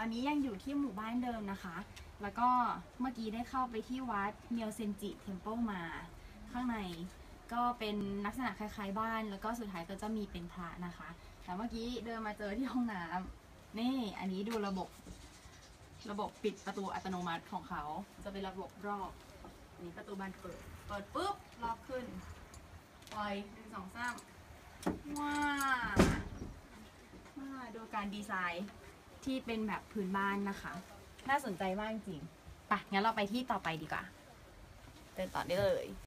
อนนี้ยังอยู่ที่หมู่บ้านเดิมนะคะ แล้วก็เมื่อกี้ได้เข้าไปที่วัดเมียวเซนจิเทมเพิลมา ข้างในก็เป็นลักษณะคล้ายๆบ้าน แล้วก็สุดท้ายก็จะมีเป็นพระนะคะ แต่เมื่อกี้เดินมาเจอที่ห้องน้ำนี่อันนี้ดูระบบ ระบบปิดประตูอัตโนมัติของเขา จะเป็นระบบรอบอันนี้ประตูบานเปิด เปิดปุ๊บล็อกขึ้นปล่อยหนึ่งสองสามว้าว้าดูการดีไซน์ ที่เป็นแบบพื้นบ้านนะคะ น่าสนใจมากจริงๆไปงั้นเราไปที่ต่อไปดีกว่า เดินต่อได้เลย